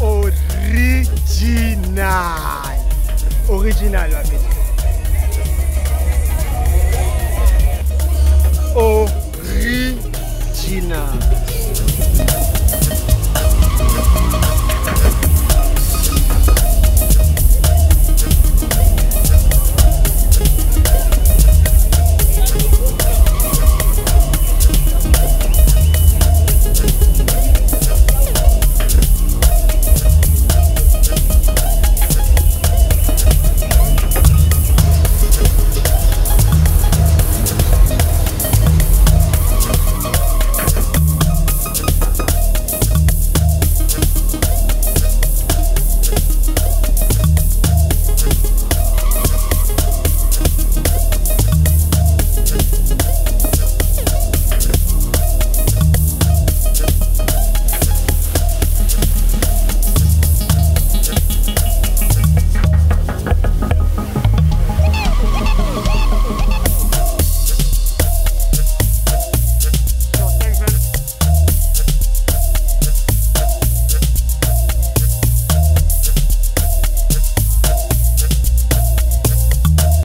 original. Original, la